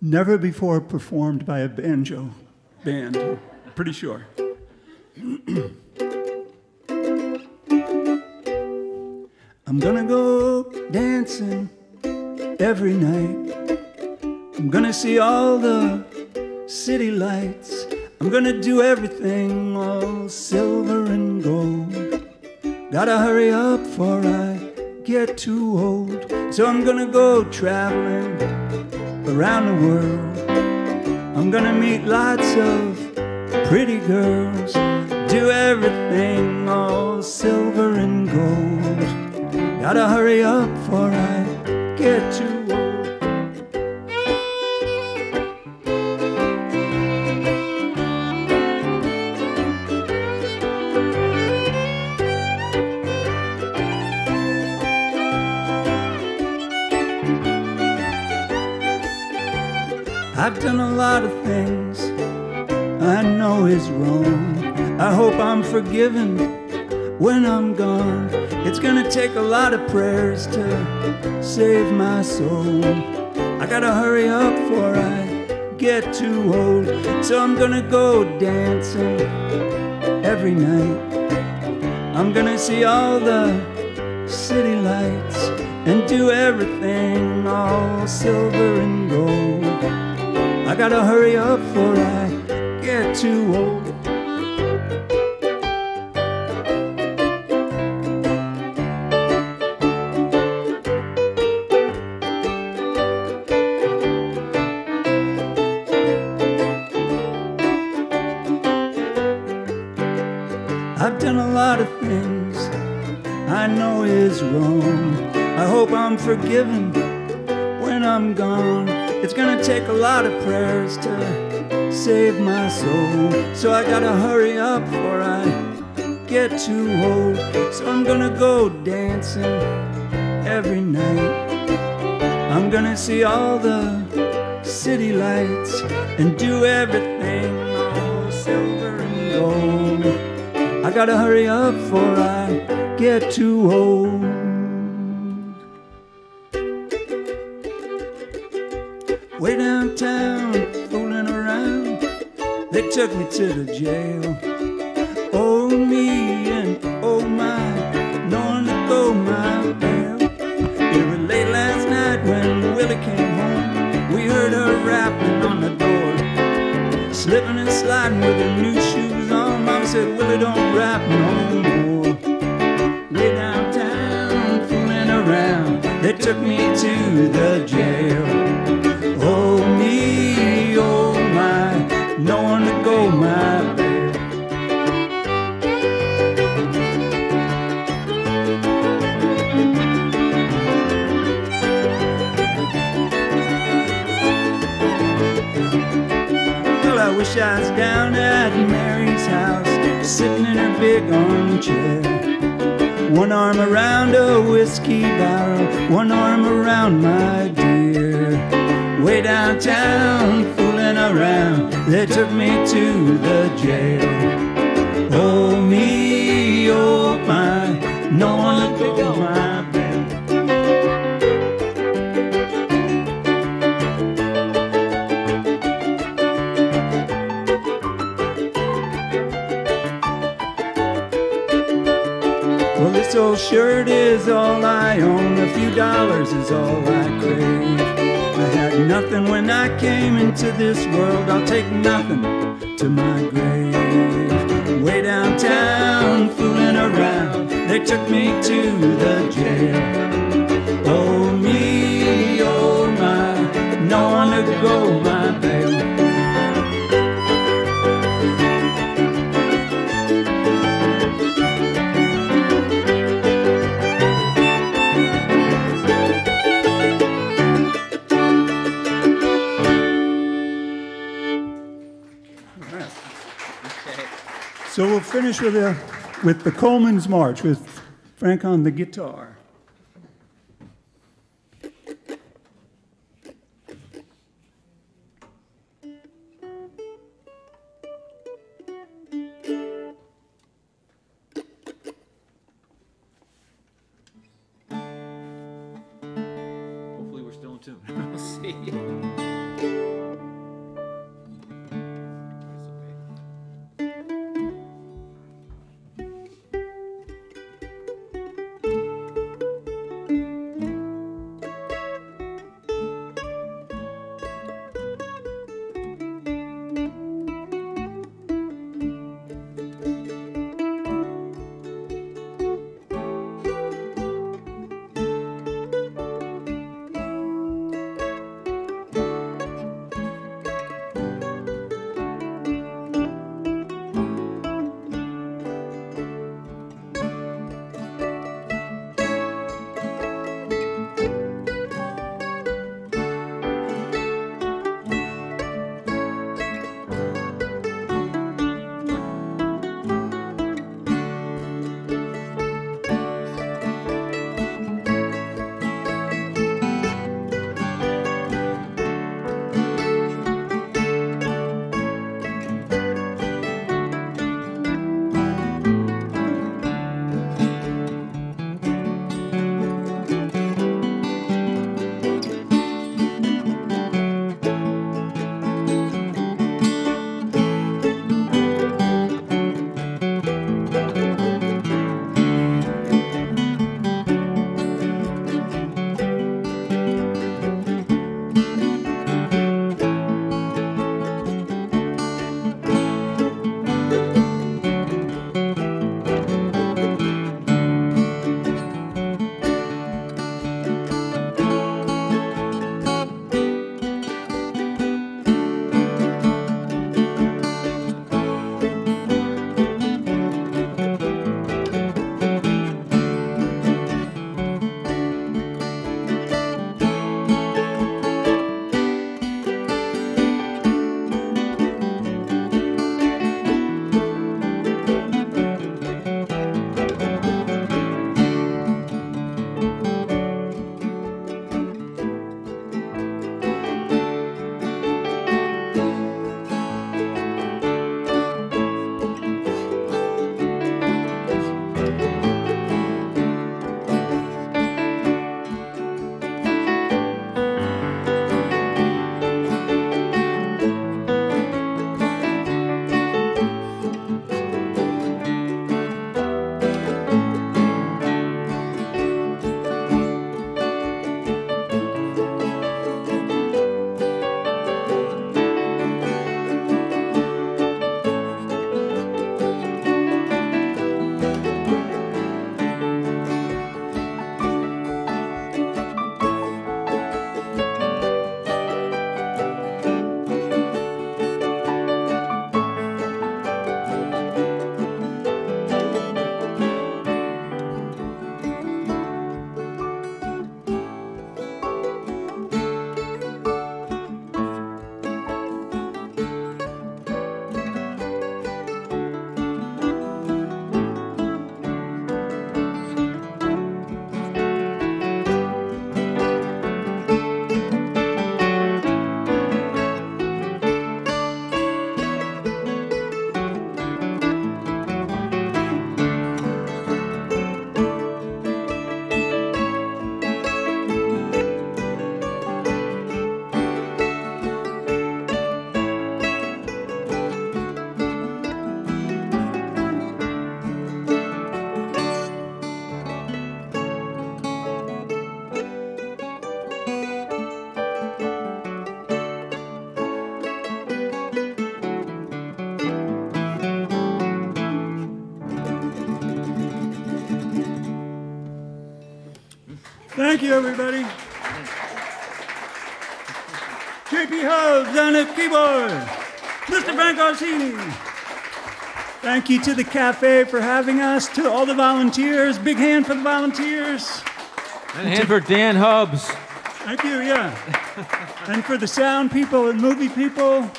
Never before performed by a banjo band, pretty sure. I'm gonna go dancing every night. I'm gonna see all the city lights. I'm gonna do everything all silver and gold. Gotta hurry up for I get too old. So I'm gonna go traveling around the world. I'm gonna meet lots of pretty girls. Do everything all silver and gold. Gotta hurry up for I get too I've done a lot of things I know is wrong. I hope I'm forgiven when I'm gone. It's gonna take a lot of prayers to save my soul. I gotta hurry up before I get too old. So I'm gonna go dancing every night. I'm gonna see all the city lights and do everything all silver and gold. I gotta hurry up before I get too old. I've done a lot of things I know is wrong. I hope I'm forgiven lot of prayers to save my soul. So I gotta hurry up before I get too old. So I'm gonna go dancing every night. I'm gonna see all the city lights and do everything all silver and gold. I gotta hurry up before I get too old. To the jail. Oh me and oh my, no one to go my bail. It was late last night when Willie came home. We heard her rapping on the door, slipping and sliding with her new shoes on. Mama said, Willie, don't rap Old shirt is all I own. A few dollars is all I crave. I had nothing when I came into this world. I'll take nothing to my grave. Way downtown, fooling around, they took me to the jail. Oh me, oh my, no one to go So we'll finish with the, with the Coleman's March with Frank on the guitar. Thank you, everybody. JP Hubbs on the keyboard. Mr. Frank Orsini. Thank you to the cafe for having us, to all the volunteers. Big hand for the volunteers. And hand for Dan Hubbs. Thank you, yeah. and for the sound people and movie people.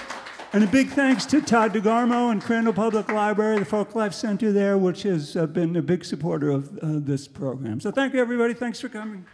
And a big thanks to Todd DeGarmo and Crandall Public Library, the Folk Life Center there, which has uh, been a big supporter of uh, this program. So thank you, everybody. Thanks for coming.